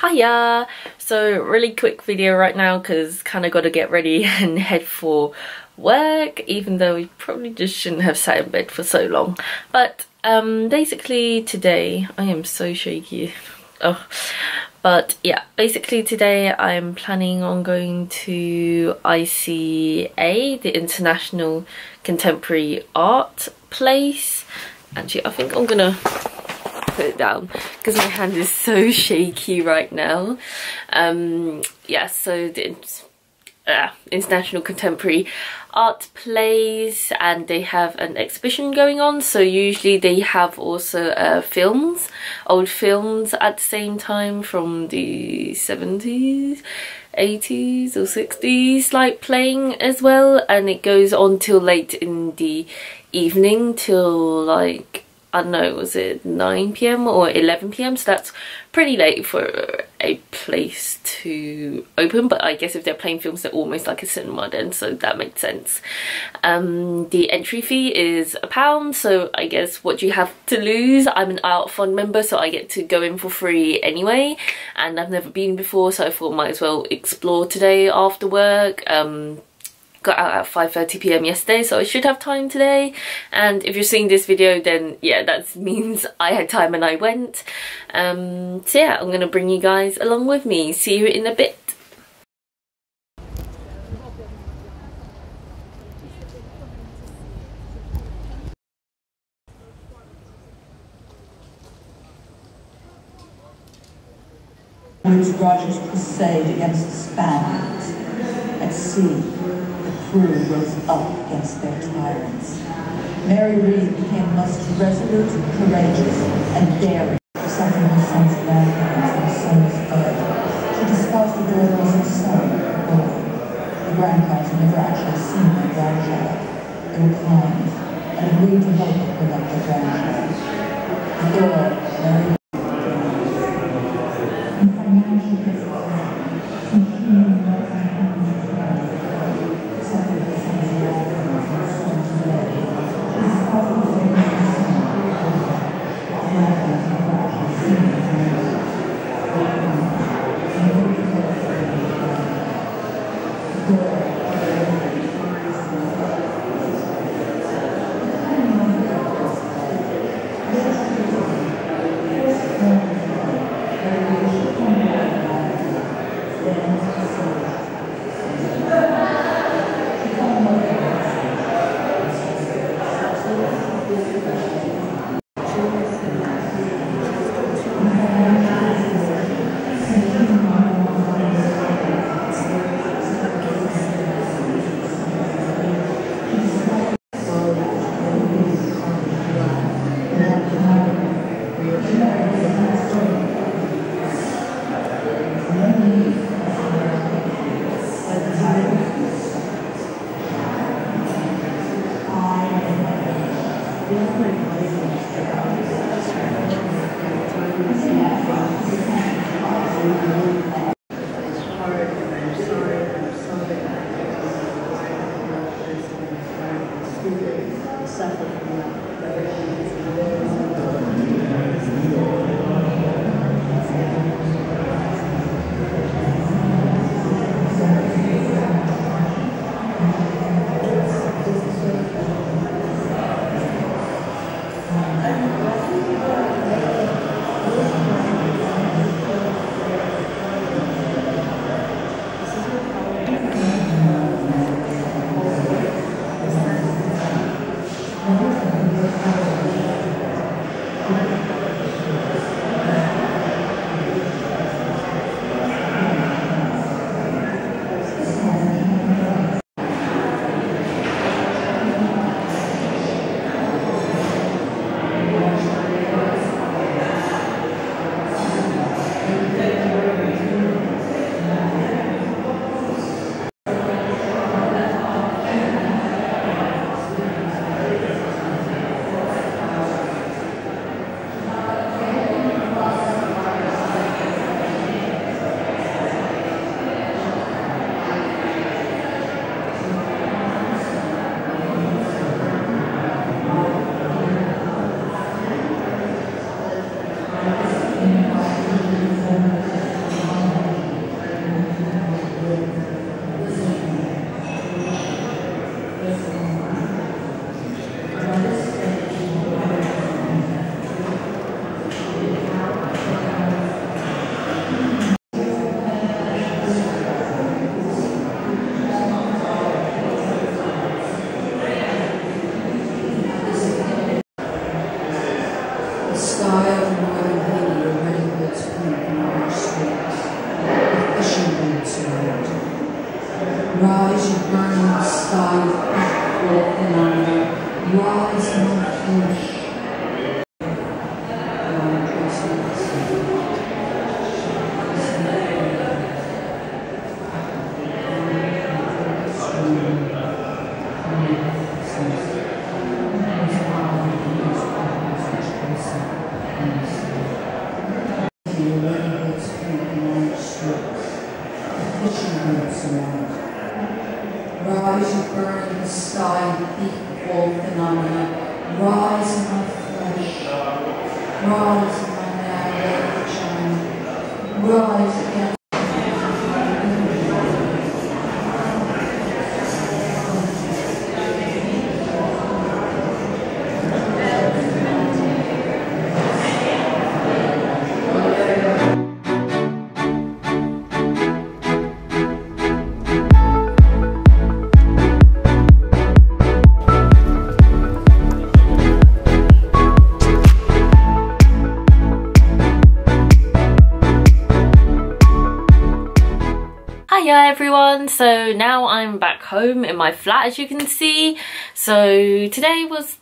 Hiya! So really quick video right now because kind of got to get ready and head for work even though we probably just shouldn't have sat in bed for so long. But um, basically today, I am so shaky. Oh, but yeah, basically today I'm planning on going to ICA, the International Contemporary Art Place. Actually, I think I'm gonna put it down because my hand is so shaky right now. Um, yeah, so the uh, International Contemporary Art plays and they have an exhibition going on so usually they have also uh, films, old films at the same time from the 70s 80s or 60s like playing as well and it goes on till late in the evening till like I don't know, was it 9pm or 11pm? So that's pretty late for a place to open. But I guess if they're playing films, they're almost like a cinema then, so that makes sense. Um, the entry fee is a pound, so I guess what do you have to lose? I'm an Art Fund member, so I get to go in for free anyway. And I've never been before, so I thought might as well explore today after work. Um, got out at 5.30pm yesterday so I should have time today. And if you're seeing this video then yeah that means I had time and I went. Um, so yeah I'm gonna bring you guys along with me. See you in a bit. Roger's crusade against the Spaniards at sea crew rose up against their tyrants. Mary Read became most resolute, courageous, and daring. Something her son's grandparents and son's birth. She discussed the daughter as her son, boy. The grandparents never actually seen their grandchild. They were kind, and agreed to help her up their grandchild. The girl, Mary rise, burning sky of painful and unknown. Rise, Rise narrow child. Rise again. Everyone, so now I'm back home in my flat as you can see. So today was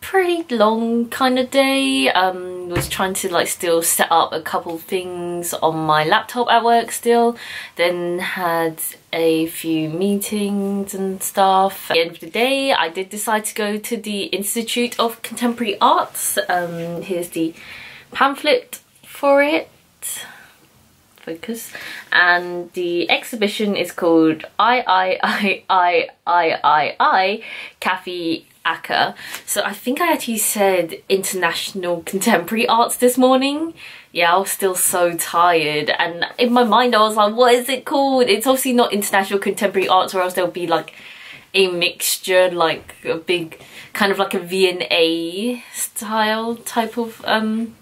pretty long kind of day. Um, was trying to like still set up a couple things on my laptop at work still. Then had a few meetings and stuff. At the end of the day, I did decide to go to the Institute of Contemporary Arts. Um, here's the pamphlet for it focus and the exhibition is called I I I I I I I Kathy Acker. So I think I actually said International Contemporary Arts this morning. Yeah, I was still so tired and in my mind I was like, what is it called? It's obviously not International Contemporary Arts or else there'll be like a mixture, like a big kind of like a V&A style type of um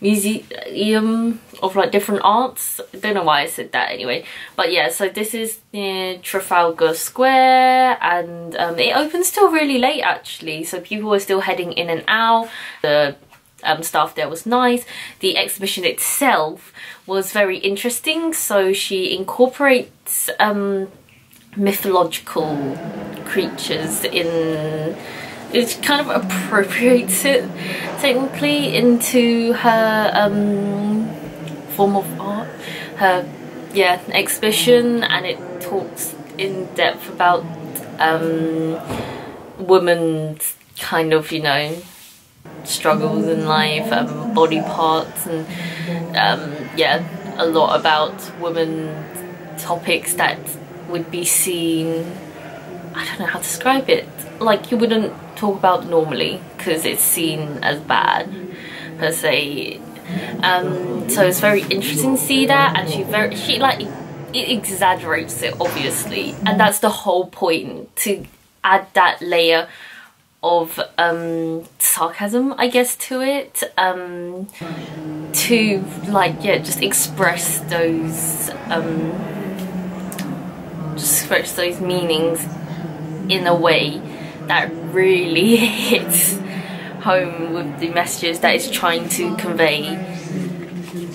museum of like different arts. I don't know why I said that anyway. But yeah, so this is near Trafalgar Square and um, it opens till really late actually. So people were still heading in and out. The um, staff there was nice. The exhibition itself was very interesting. So she incorporates um, mythological creatures in it kind of appropriates it technically into her um, form of art, her yeah exhibition, and it talks in depth about um, women's kind of you know struggles in life, um, body parts, and um, yeah, a lot about women topics that would be seen. I don't know how to describe it. Like you wouldn't talk about normally because it's seen as bad per se. Um, so it's very interesting to see that, and she very she like it exaggerates it obviously, and that's the whole point to add that layer of um, sarcasm, I guess, to it. Um, to like yeah, just express those um, just express those meanings in a way that really hits home with the messages that it's trying to convey.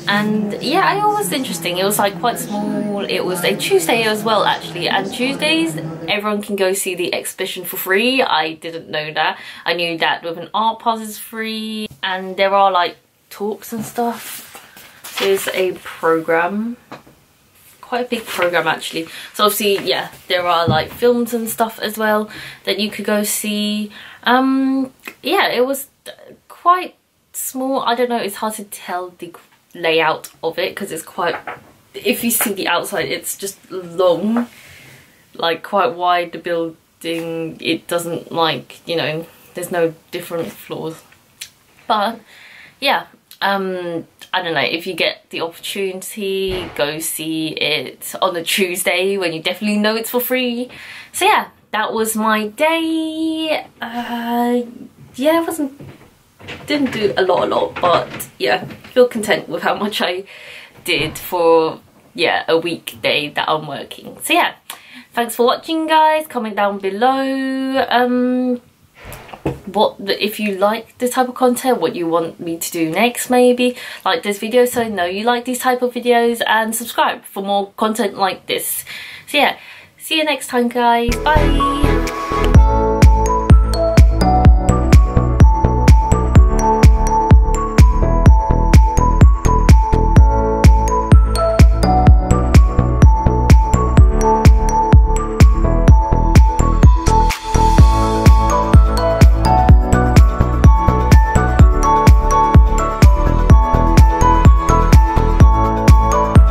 And yeah, it was interesting. It was like quite small. It was a Tuesday as well, actually. And Tuesdays, everyone can go see the exhibition for free. I didn't know that. I knew that with an art pass is free. And there are like talks and stuff. There's a program quite a big program actually. So obviously yeah there are like films and stuff as well that you could go see. Um yeah it was quite small. I don't know. It's hard to tell the layout of it because it's quite if you see the outside it's just long like quite wide the building. It doesn't like you know there's no different floors. But yeah um I don't know, if you get the opportunity, go see it on a Tuesday when you definitely know it's for free. So yeah, that was my day. Uh, yeah, I wasn't, didn't do a lot, a lot, but yeah, feel content with how much I did for, yeah, a weekday that I'm working. So yeah, thanks for watching guys, comment down below. Um, what if you like this type of content what you want me to do next maybe like this video. So I know you like these type of videos and subscribe for more content like this. So yeah see you next time guys. Bye